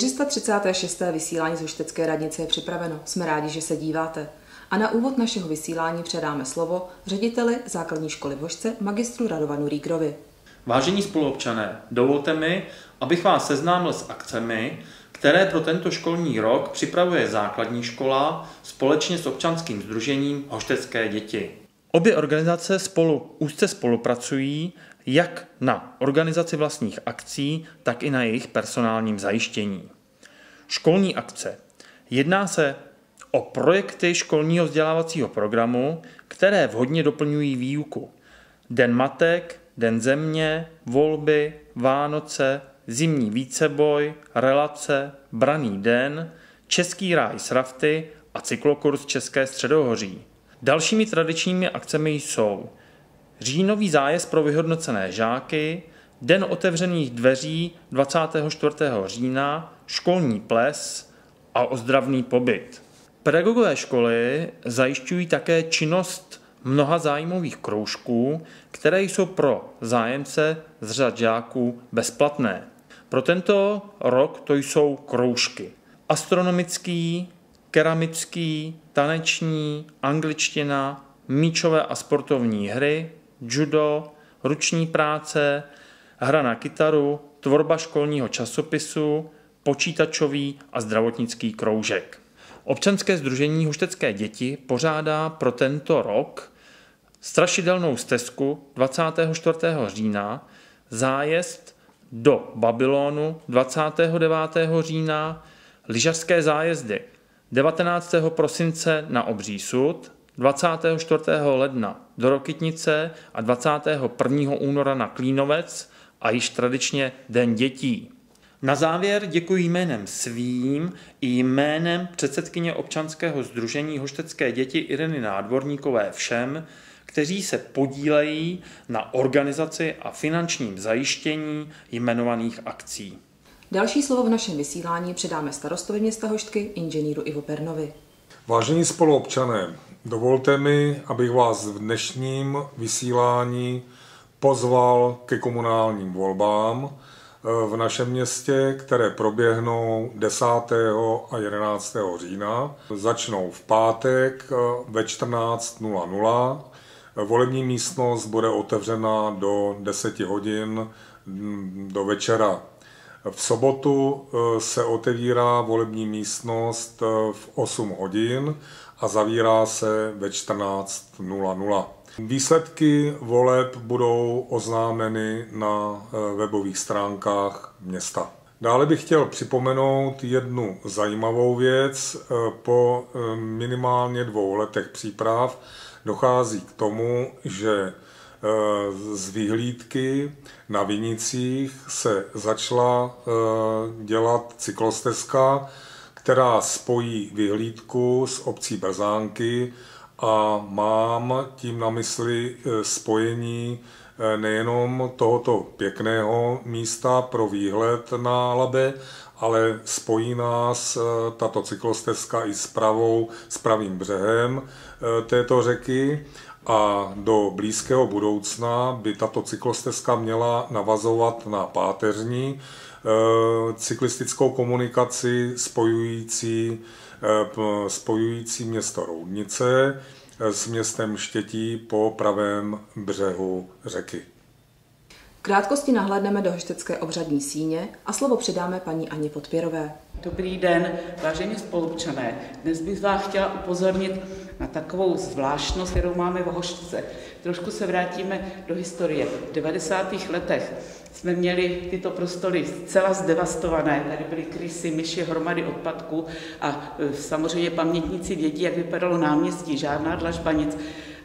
436. vysílání z Hoštecké radnice je připraveno. Jsme rádi, že se díváte. A na úvod našeho vysílání předáme slovo řediteli základní školy v Hošce, magistru Radovanu Rígrovi. Vážení spoluobčané, dovolte mi, abych vás seznámil s akcemi, které pro tento školní rok připravuje základní škola společně s občanským združením Hoštecké děti. Obě organizace spolu úzce spolupracují jak na organizaci vlastních akcí, tak i na jejich personálním zajištění. Školní akce. Jedná se o projekty školního vzdělávacího programu, které vhodně doplňují výuku. Den matek, Den země, volby, Vánoce, zimní víceboj, relace, braný den, český ráj s rafty a cyklokurs České středohoří. Dalšími tradičními akcemi jsou říjnový zájezd pro vyhodnocené žáky, Den otevřených dveří 24. října, školní ples a ozdravný pobyt. Pedagogové školy zajišťují také činnost mnoha zájmových kroužků, které jsou pro zájemce z řad žáků bezplatné. Pro tento rok to jsou kroužky. Astronomický, keramický, taneční, angličtina, míčové a sportovní hry, judo, ruční práce, hra na kytaru, tvorba školního časopisu, počítačový a zdravotnický kroužek. Občanské združení Huštecké děti pořádá pro tento rok strašidelnou stezku 24. října, zájezd do Babylonu 29. října, lyžařské zájezdy 19. prosince na Obří sud, 24. ledna do Rokytnice a 21. února na Klínovec a již tradičně Den dětí. Na závěr děkuji jménem svým i jménem předsedkyně občanského združení Hoštecké děti Ireny Nádvorníkové všem, kteří se podílejí na organizaci a finančním zajištění jmenovaných akcí. Další slovo v našem vysílání předáme starostovi města Hoštky, inženýru Ivo Pernovi. Vážení spoluobčané, dovolte mi, abych vás v dnešním vysílání pozval ke komunálním volbám v našem městě, které proběhnou 10. a 11. října. Začnou v pátek ve 14.00 Volební místnost bude otevřena do 10 hodin mm, do večera. V sobotu e, se otevírá volební místnost e, v 8 hodin a zavírá se ve 14.00. Výsledky voleb budou oznámeny na e, webových stránkách města. Dále bych chtěl připomenout jednu zajímavou věc. Po minimálně dvou letech příprav dochází k tomu, že z vyhlídky na Vinicích se začala eh, dělat cyklostezka, která spojí vyhlídku s obcí Brzánky a mám tím na mysli eh, spojení nejenom tohoto pěkného místa pro výhled na Labe, ale spojí nás tato cyklostezka i s pravou, s pravým břehem Eh, této řeky a do blízkého budoucna by tato cyklostezka měla navazovat na páteřní eh, cyklistickou komunikaci spojující, eh, spojující město Roudnice s městem Štětí po pravém břehu řeky. Krátkosti nahlédneme do Hoštecké obřadní síně a slovo předáme paní Ani Podpěrové. Dobrý den, vážení spolupčané. Dnes bych vás chtěla upozornit na takovou zvláštnost, kterou máme v Hoštce. Trošku se vrátíme do historie. V 90. letech jsme měli tyto prostory zcela zdevastované. Tady byly krysy, myši, hromady odpadků a e, samozřejmě pamětníci vědí, jak vypadalo náměstí, žádná dlažba, nic.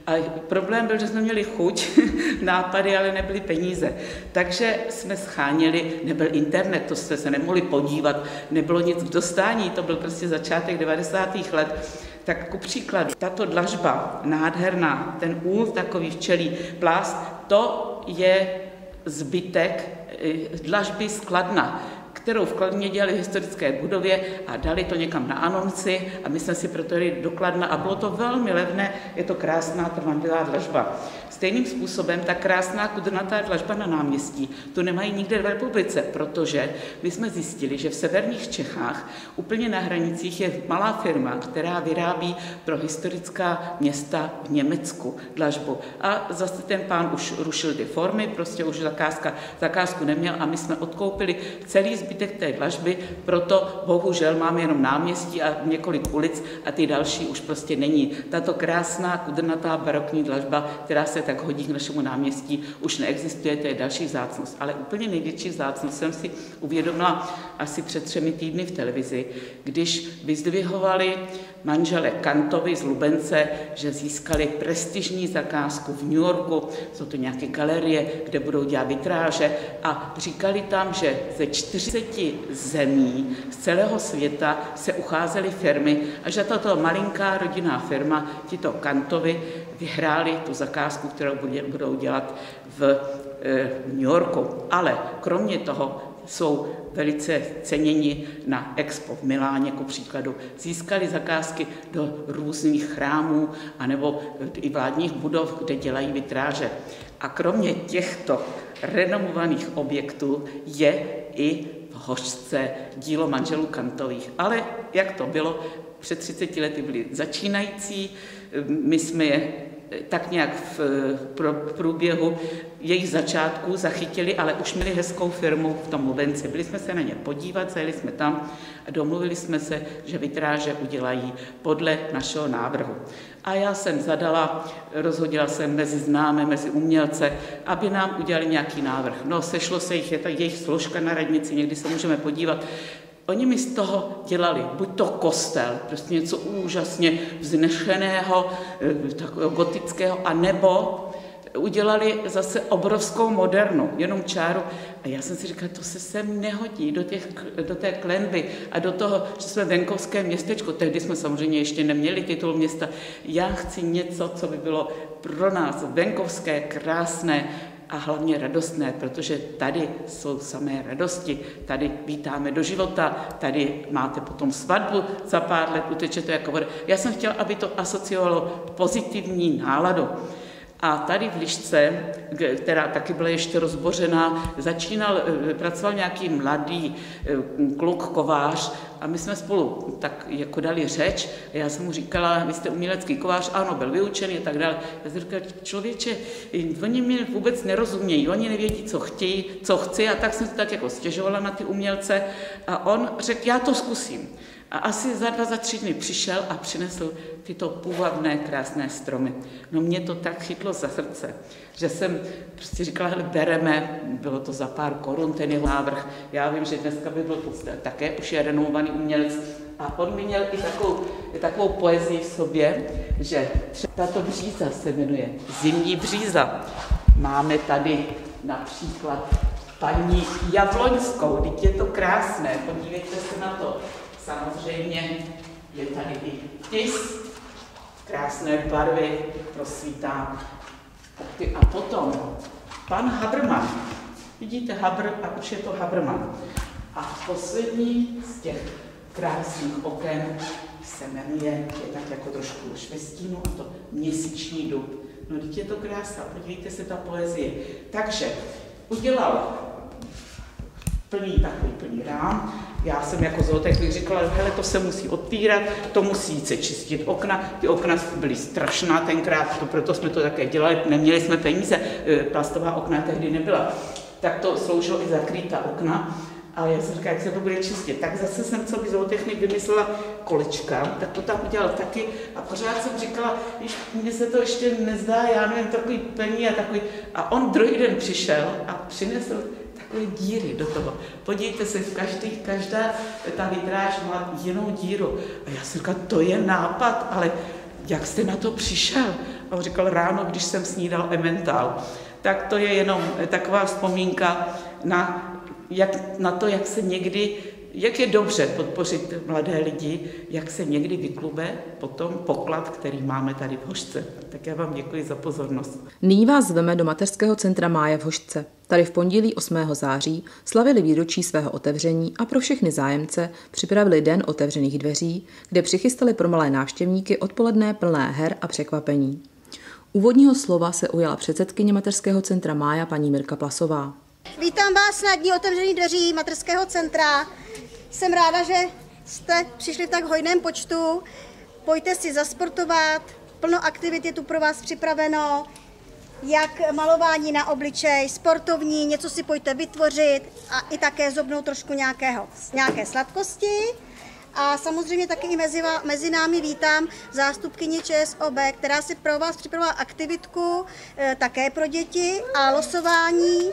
A problém byl, že jsme měli chuť, nápady, ale nebyly peníze. Takže jsme scháněli, nebyl internet, to jste se nemohli podívat, nebylo nic k dostání, to byl prostě začátek 90. let. Tak ku příkladu, tato dlažba nádherná, ten úl takový včelí plást, to je zbytek eh, dlažby skladna kterou v Kladně dělali v historické budově a dali to někam na anonci a my jsme si proto jeli dokladna a bylo to velmi levné, je to krásná trvanlivá dlažba. Stejným způsobem ta krásná kudrnatá dlažba na náměstí, to nemají nikde v republice, protože my jsme zjistili, že v severních Čechách úplně na hranicích je malá firma, která vyrábí pro historická města v Německu dlažbu. A zase ten pán už rušil ty formy, prostě už zakázka, zakázku neměl a my jsme odkoupili celý zbytek té dlažby, proto bohužel máme jenom náměstí a několik ulic a ty další už prostě není. Tato krásná kudrnatá barokní dlažba, která se tak hodí k našemu náměstí, už neexistuje, to je další zácnost. Ale úplně největší zácnost jsem si uvědomila asi před třemi týdny v televizi, když vyzdvihovali manžele Kantovi z Lubence, že získali prestižní zakázku v New Yorku, jsou to nějaké galerie, kde budou dělat vitráže a říkali tam, že ze 40 zemí z celého světa se ucházely firmy a že tato malinká rodinná firma, tito Kantovi, vyhráli tu zakázku, kterou budou dělat v eh, New Yorku. Ale kromě toho jsou velice ceněni na Expo v Miláně, jako příkladu. Získali zakázky do různých chrámů anebo i vládních budov, kde dělají vitráže. A kromě těchto renomovaných objektů je i v Hořce dílo manželů Kantových. Ale jak to bylo, před 30 lety byli začínající, my jsme je tak nějak v průběhu jejich začátků zachytili, ale už měli hezkou firmu v tom Lubenci. Byli jsme se na ně podívat, zajeli jsme tam a domluvili jsme se, že vitráže udělají podle našeho návrhu. A já jsem zadala, rozhodila jsem mezi známé, mezi umělce, aby nám udělali nějaký návrh. No, sešlo se jich, je ta jejich složka na radnici, někdy se můžeme podívat. Oni mi z toho dělali buď to kostel, prostě něco úžasně vznešeného, eh, takového gotického, anebo udělali zase obrovskou modernu, jenom čáru. A já jsem si říkala, to se sem nehodí do, těch, do té klenby a do toho, že jsme venkovské městečko. Tehdy jsme samozřejmě ještě neměli titul města. Já chci něco, co by bylo pro nás venkovské, krásné, a hlavně radostné, protože tady jsou samé radosti, tady vítáme do života, tady máte potom svatbu, za pár let uteče to jako voda. Já jsem chtěla, aby to asociovalo pozitivní náladu. A tady v Lišce, která taky byla ještě rozbořená, začínal, eh, pracoval nějaký mladý eh, kluk, kovář a my jsme spolu tak jako dali řeč a já jsem mu říkala, vy jste umělecký kovář, ano, byl vyučený a tak dále. Já jsem říkala, člověče, oni mi vůbec nerozumějí, oni nevědí, co chtějí, co chci a tak jsem se tak jako stěžovala na ty umělce a on řekl, já to zkusím. A asi za dva, za tři dny přišel a přinesl tyto půvabné, krásné stromy. No mě to tak chytlo za srdce, že jsem prostě říkala, hele, bereme, bylo to za pár korun ten jeho návrh. Já vím, že dneska by byl také už je renomovaný umělec. A on mi měl i takovou, takovou poezii v sobě, že tato bříza se jmenuje Zimní bříza. Máme tady například paní Javloňskou, teď je to krásné, podívejte se na to. Samozřejmě je tady i tis, krásné barvy, prosvítá. A potom pan Haberman. Vidíte Habr a už je to Haberman. A poslední z těch krásných oken se jmenuje, je tak jako trošku švestínu, a to měsíční dub. No, teď je to krása, podívejte se ta poezie. Takže udělal plný takový plný rám. Já jsem jako zootechnik říkala, hele, to se musí otvírat, to musí se čistit okna. Ty okna byly strašná tenkrát, to proto jsme to také dělali, neměli jsme peníze, e, plastová okna tehdy nebyla. Tak to sloužilo i zakrýta okna. A já jsem říkala, jak se to bude čistit. Tak zase jsem co by zootechnik vymyslela kolečka, tak to tam udělal taky. A pořád jsem říkala, když mně se to ještě nezdá, já nevím, takový plný a takový. A on druhý den přišel a přinesl díry do toho. Podívejte se, v každý, každá ta vitráž má jinou díru. A já jsem říkal, to je nápad, ale jak jste na to přišel? A on říkal, ráno, když jsem snídal ementál. Tak to je jenom taková vzpomínka na, jak, na to, jak se někdy jak je dobře podpořit mladé lidi, jak se někdy vyklube potom poklad, který máme tady v Hošce. Tak já vám děkuji za pozornost. Nyní vás zveme do mateřského centra Máje v Hošce. Tady v pondělí 8. září slavili výročí svého otevření a pro všechny zájemce připravili den otevřených dveří, kde přichystali pro malé návštěvníky odpoledné plné her a překvapení. Úvodního slova se ujala předsedkyně Mateřského centra Mája paní Mirka Plasová. Vítám vás na dní otevření dveří Materského centra. Jsem ráda, že jste přišli tak hojném počtu. Pojďte si zasportovat, plno aktivit je tu pro vás připraveno, jak malování na obličej, sportovní, něco si pojďte vytvořit a i také zobnout trošku nějakého, nějaké sladkosti. A samozřejmě taky i mezi, mezi námi vítám zástupkyni ČSOB, která si pro vás připravila aktivitku e, také pro děti a losování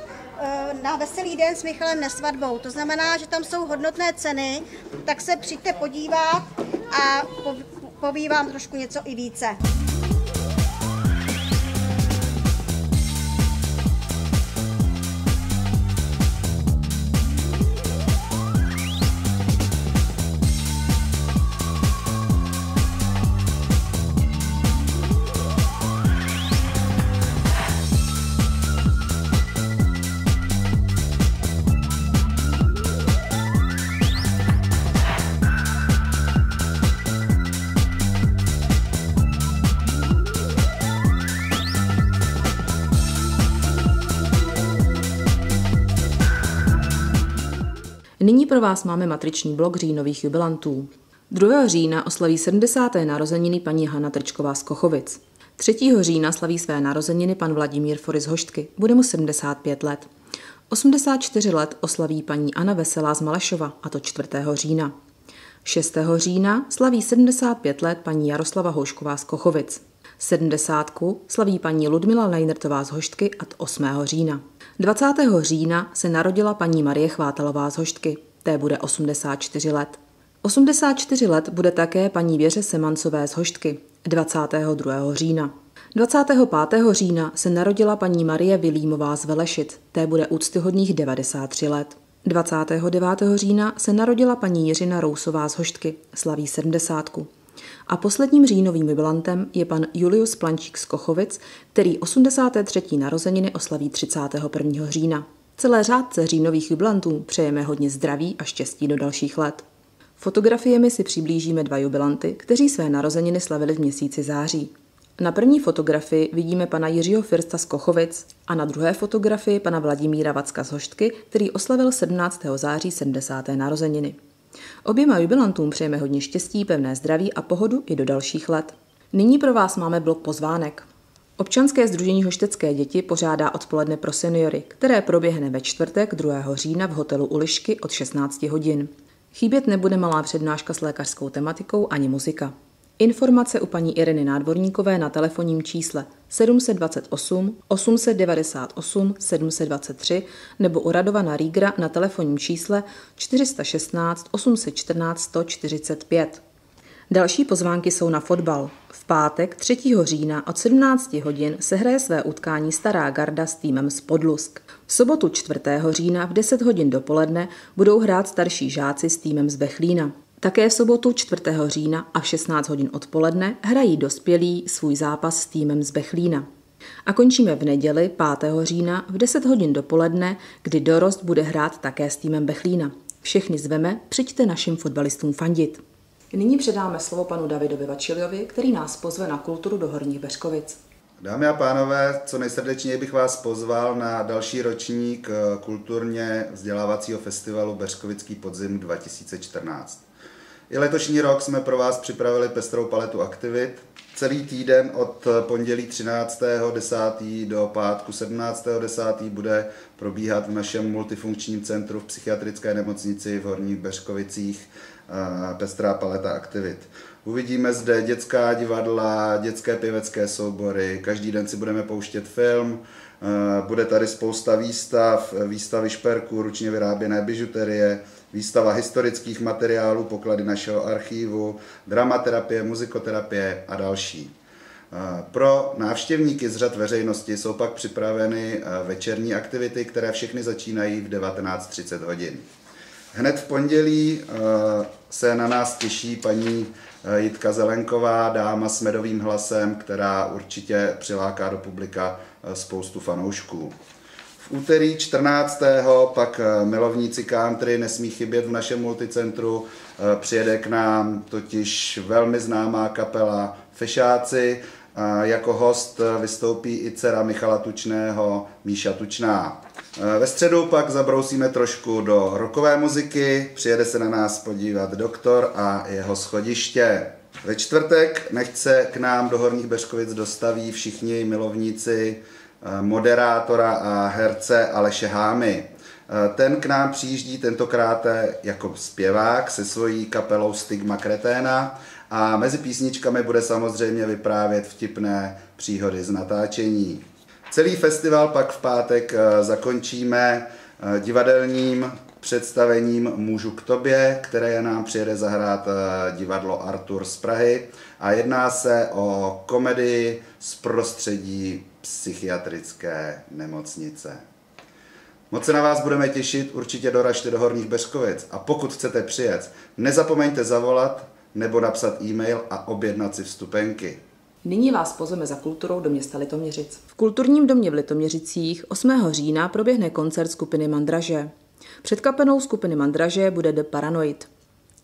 na veselý den s Michalem Nesvadbou. To znamená, že tam jsou hodnotné ceny, tak se přijďte podívat a povím vám trošku něco i více. Nyní pro vás máme matriční blok říjnových jubilantů. 2. října oslaví 70. narozeniny paní Hanna Trčková z Kochovic. 3. října slaví své narozeniny pan Vladimír Foris Hoštky, bude mu 75 let. 84 let oslaví paní Anna Veselá z Malešova, a to 4. října. 6. října slaví 75 let paní Jaroslava Houšková z Kochovic. 70. slaví paní Ludmila Lejnertová z Hoštky a 8. října. 20. října se narodila paní Marie Chvátalová z Hoštky, té bude 84 let. 84 let bude také paní Věře Semancové z Hoštky 22. října. 25. října se narodila paní Marie Vilímová z Velešit, té bude úctyhodných 93 let. 29. října se narodila paní Jiřina Rousová z Hoštky, slaví 70. A posledním říjnovým jubilantem je pan Julius Plančík z Kochovic, který 83. narozeniny oslaví 31. října. Celé řádce říjnových jubilantů přejeme hodně zdraví a štěstí do dalších let. Fotografiemi si přiblížíme dva jubilanty, kteří své narozeniny slavili v měsíci září. Na první fotografii vidíme pana Jiřího Firsta z Kochovic a na druhé fotografii pana Vladimíra Vacka z Hoštky, který oslavil 17. září 70. narozeniny. Oběma jubilantům přejeme hodně štěstí, pevné zdraví a pohodu i do dalších let. Nyní pro vás máme blok pozvánek. Občanské združení Hoštecké děti pořádá odpoledne pro seniory, které proběhne ve čtvrtek 2. října v hotelu Ulišky od 16 hodin. Chybět nebude malá přednáška s lékařskou tematikou ani muzika. Informace u paní Ireny Nádvorníkové na telefonním čísle 728 898 723 nebo u Radovana Rígra na telefonním čísle 416 814 145. Další pozvánky jsou na fotbal. V pátek 3. října od 17 hodin se hraje své utkání Stará garda s týmem z Podlusk. V sobotu 4. října v 10 hodin dopoledne budou hrát starší žáci s týmem z Bechlína. Také v sobotu 4. října a v 16 hodin odpoledne hrají dospělí svůj zápas s týmem z Bechlína. A končíme v neděli 5. října v 10 hodin dopoledne, kdy dorost bude hrát také s týmem Bechlína. Všechny zveme, přijďte našim fotbalistům fandit. Nyní předáme slovo panu Davidovi Vačiliovi, který nás pozve na kulturu do Horních Beřkovic. Dámy a pánové, co nejsrdečněji bych vás pozval na další ročník kulturně vzdělávacího festivalu Beřkovický podzim 2014. I letošní rok jsme pro vás připravili pestrou paletu aktivit. Celý týden od pondělí 13.10. do pátku 17.10. bude probíhat v našem multifunkčním centru v psychiatrické nemocnici v Horních Beřkovicích pestrá paleta aktivit. Uvidíme zde dětská divadla, dětské pěvecké soubory, každý den si budeme pouštět film, bude tady spousta výstav, výstavy šperků, ručně vyráběné bižuterie, výstava historických materiálů, poklady našeho archívu, dramaterapie, muzikoterapie a další. Pro návštěvníky z řad veřejnosti jsou pak připraveny večerní aktivity, které všechny začínají v 19.30 hodin. Hned v pondělí se na nás těší paní Jitka Zelenková, dáma s medovým hlasem, která určitě přiláká do publika spoustu fanoušků úterý 14. pak eh, milovníci country nesmí chybět v našem multicentru. Eh, přijede k nám totiž velmi známá kapela Fešáci Jako host vystoupí i dcera Michala Tučného, Míša Tučná. Ve středu pak zabrousíme trošku do rokové muziky, přijede se na nás podívat doktor a jeho schodiště. Ve čtvrtek nechce k nám do Horních Beřkovic dostaví všichni milovníci eh, moderátora a herce Aleše Hámy. Eh, ten k nám přijíždí tentokrát jako zpěvák se svojí kapelou Stigma Kreténa a mezi písničkami bude samozřejmě vyprávět vtipné příhody z natáčení. Celý festival pak v pátek eh, zakončíme divadelním představením Můžu k tobě, které nám přijede zahrát eh, divadlo Artur z Prahy a jedná se o komedii z prostředí psychiatrické nemocnice. Moc se na vás budeme těšit, určitě doražte do Horních Beřkovic a pokud chcete přijet, nezapomeňte zavolat nebo napsat e-mail a objednat si vstupenky. Nyní vás pozveme za kulturou do města Litoměřic. V kulturním domě v Litoměřicích 8. října proběhne koncert skupiny Mandraže. Před kapenou skupiny Mandraže bude The Paranoid.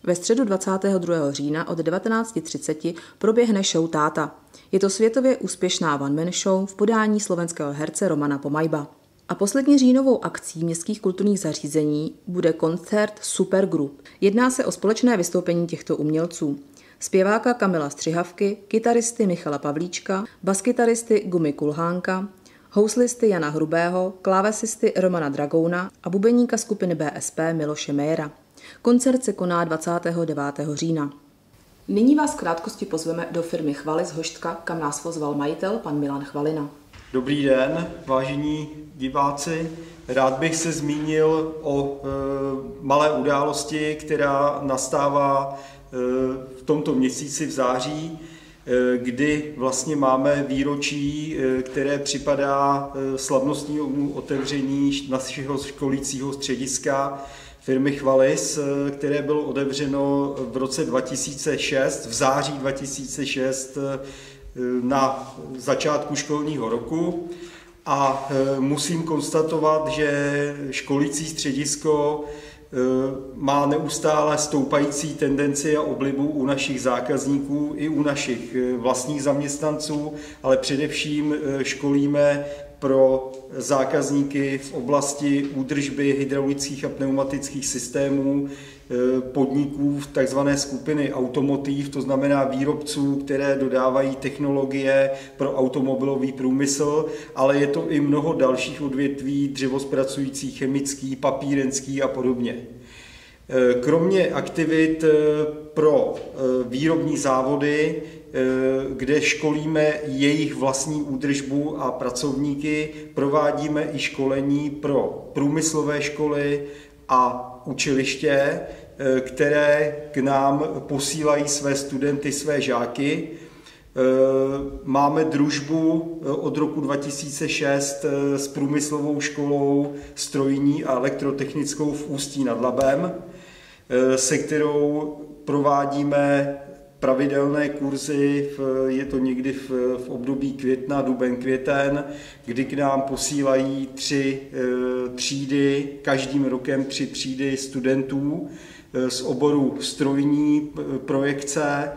Ve středu 22. října od 19.30 proběhne show Táta. Je to světově úspěšná one-man show v podání slovenského herce Romana Pomajba. A poslední říjnovou akcí městských kulturních zařízení bude koncert Supergroup. Jedná se o společné vystoupení těchto umělců. Zpěváka Kamila Střihavky, kytaristy Michala Pavlíčka, baskytaristy Gumy Kulhánka, houslisty Jana Hrubého, klávesisty Romana Dragouna a bubeníka skupiny BSP Miloše Mejera. Koncert se koná 29. října. Nyní vás v krátkosti pozveme do firmy Chvalis Hoštka, kam nás pozval majitel pan Milan Chvalina. Dobrý den, vážení diváci. Rád bych se zmínil o e, malé události, která nastává e, v tomto měsíci v září. Eh, kdy vlastně máme výročí, eh, které připadá eh, slavnostnímu otevření našeho školícího střediska firmy Chvalis, které bylo otevřeno v roce 2006, v září 2006 na začátku školního roku. A musím konstatovat, že školící středisko Eh, má neustále stoupající tendenci a oblibu u našich zákazníků i u našich eh, vlastních zaměstnanců, ale především eh, školíme pro zákazníky v oblasti údržby hydraulických a pneumatických systémů, Eh, podniků v takzvané skupiny automotiv, to znamená výrobců, které dodávají technologie pro automobilový průmysl, ale je to i mnoho dalších odvětví, dřevospracující, chemický, papírenský a podobně. Eh, kromě aktivit eh, pro výrobní závody, kde školíme jejich vlastní údržbu a pracovníky, provádíme i školení pro průmyslové školy a učiliště, eh, které k nám posílají své studenty, své žáky. Eh, máme družbu eh, od roku 2006 s průmyslovou školou strojní a elektrotechnickou v Ústí nad Labem, se kterou provádíme pravidelné kurzy, je to někdy v, období května, duben, květen, kdy k nám posílají tři e, třídy, každým rokem tři třídy studentů e, z oboru strojní projekce, e,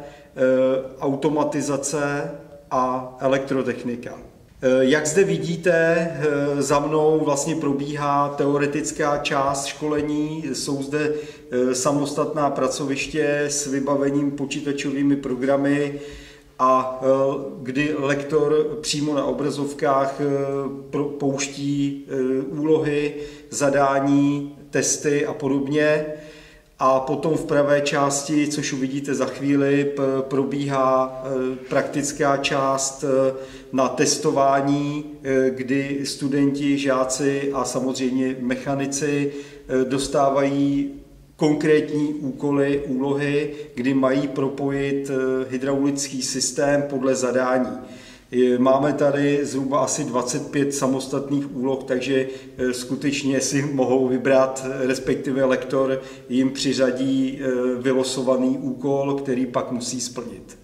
automatizace a elektrotechnika. Jak zde vidíte, za mnou vlastně probíhá teoretická část školení. Jsou zde Eh, samostatná pracoviště s vybavením počítačovými programy a eh, kdy lektor přímo na obrazovkách eh, pouští úlohy, zadání, testy a podobně. A potom v pravé části, což uvidíte za chvíli, probíhá praktická část na testování, kdy studenti, žáci a samozřejmě mechanici dostávají konkrétní úkoly, úlohy, kdy mají propojit hydraulický systém podle zadání. Máme tady zhruba asi 25 samostatných úloh, takže eh, skutečně si mohou vybrat, respektive lektor jim přiřadí eh, vylosovaný úkol, který pak musí splnit.